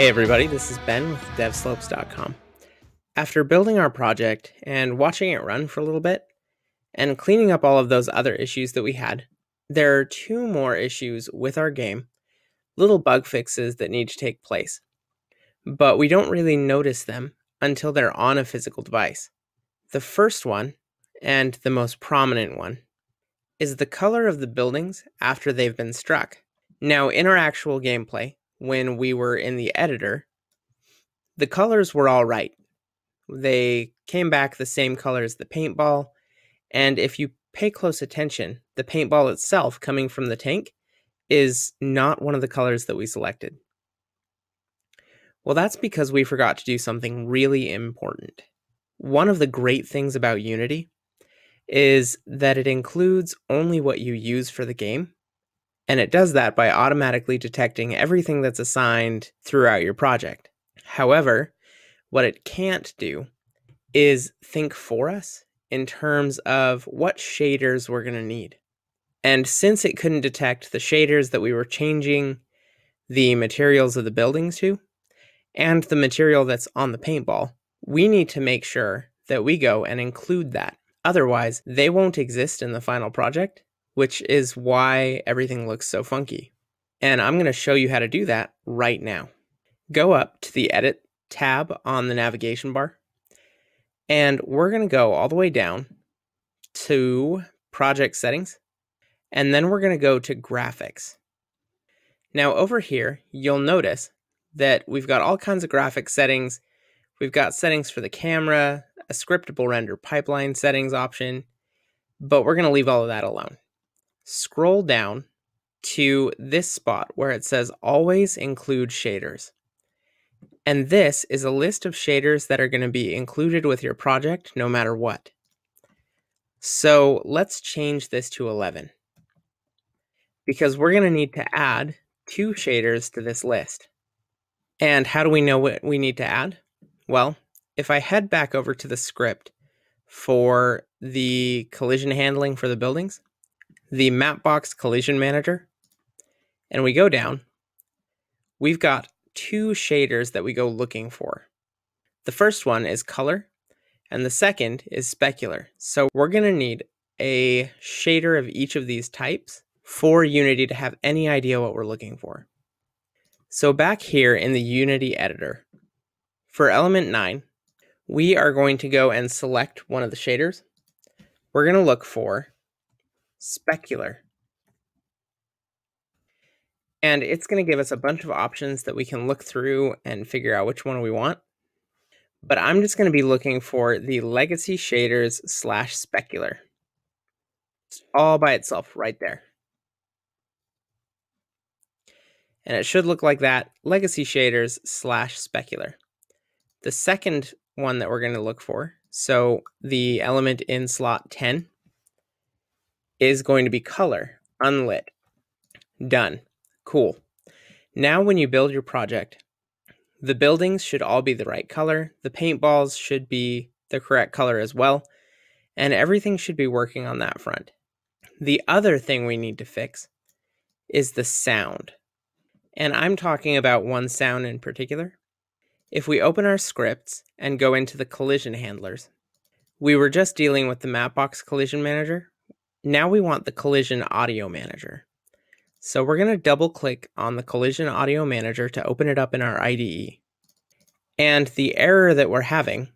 Hey everybody, this is Ben with devslopes.com. After building our project and watching it run for a little bit and cleaning up all of those other issues that we had, there are two more issues with our game, little bug fixes that need to take place. But we don't really notice them until they're on a physical device. The first one, and the most prominent one, is the color of the buildings after they've been struck. Now, in our actual gameplay, when we were in the editor, the colors were all right. They came back the same color as the paintball, and if you pay close attention, the paintball itself coming from the tank is not one of the colors that we selected. Well, that's because we forgot to do something really important. One of the great things about Unity is that it includes only what you use for the game and it does that by automatically detecting everything that's assigned throughout your project. However, what it can't do is think for us in terms of what shaders we're going to need. And since it couldn't detect the shaders that we were changing the materials of the buildings to, and the material that's on the paintball, we need to make sure that we go and include that. Otherwise, they won't exist in the final project which is why everything looks so funky. And I'm going to show you how to do that right now. Go up to the Edit tab on the navigation bar, and we're going to go all the way down to Project Settings, and then we're going to go to Graphics. Now over here, you'll notice that we've got all kinds of graphic settings. We've got settings for the camera, a scriptable render pipeline settings option, but we're going to leave all of that alone scroll down to this spot where it says always include shaders. And this is a list of shaders that are going to be included with your project no matter what. So let's change this to 11 because we're going to need to add two shaders to this list. And how do we know what we need to add? Well, if I head back over to the script for the collision handling for the buildings, the Mapbox Collision Manager, and we go down, we've got two shaders that we go looking for. The first one is color, and the second is specular. So we're going to need a shader of each of these types for Unity to have any idea what we're looking for. So back here in the Unity editor, for element 9, we are going to go and select one of the shaders. We're going to look for specular. And it's going to give us a bunch of options that we can look through and figure out which one we want. But I'm just going to be looking for the legacy shaders slash specular. It's all by itself right there. And it should look like that, legacy shaders slash specular. The second one that we're going to look for, so the element in slot 10, is going to be color, unlit. Done. Cool. Now when you build your project, the buildings should all be the right color, the paintballs should be the correct color as well, and everything should be working on that front. The other thing we need to fix is the sound. And I'm talking about one sound in particular. If we open our scripts and go into the collision handlers, we were just dealing with the Mapbox Collision Manager, now we want the collision audio manager. So we're going to double click on the collision audio manager to open it up in our IDE. And the error that we're having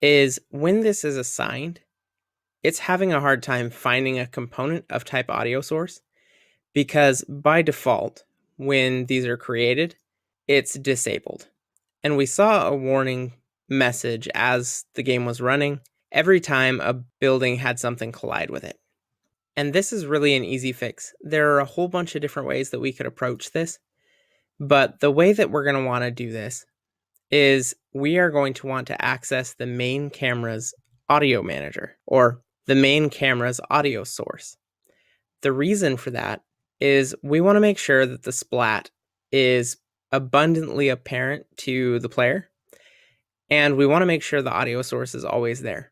is when this is assigned, it's having a hard time finding a component of type audio source because by default, when these are created, it's disabled. And we saw a warning message as the game was running every time a building had something collide with it. And this is really an easy fix. There are a whole bunch of different ways that we could approach this, but the way that we're going to want to do this is we are going to want to access the main camera's audio manager or the main camera's audio source. The reason for that is we want to make sure that the splat is abundantly apparent to the player, and we want to make sure the audio source is always there.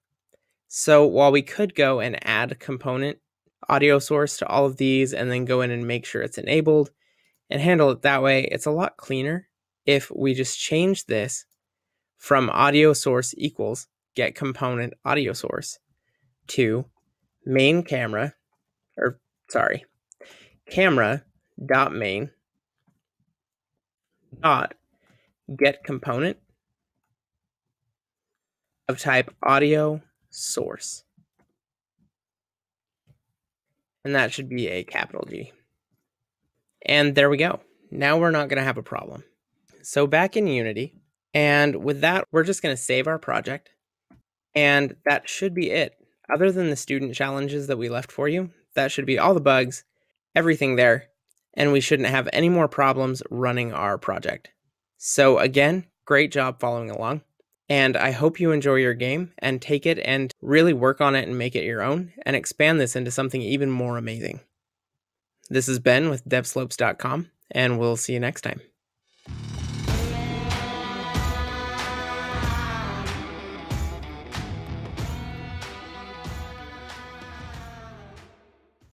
So while we could go and add a component audio source to all of these and then go in and make sure it's enabled and handle it that way, it's a lot cleaner if we just change this from audio source equals get component audio source to main camera, or sorry, camera dot main dot get component of type audio source. And that should be a capital G. And there we go. Now we're not going to have a problem. So back in Unity, and with that, we're just going to save our project. And that should be it. Other than the student challenges that we left for you, that should be all the bugs, everything there, and we shouldn't have any more problems running our project. So again, great job following along. And I hope you enjoy your game and take it and really work on it and make it your own and expand this into something even more amazing. This is Ben with devslopes.com, and we'll see you next time.